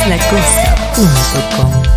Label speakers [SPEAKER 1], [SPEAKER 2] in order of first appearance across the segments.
[SPEAKER 1] la.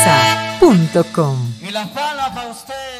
[SPEAKER 1] Confianza.com. Y
[SPEAKER 2] la para usted.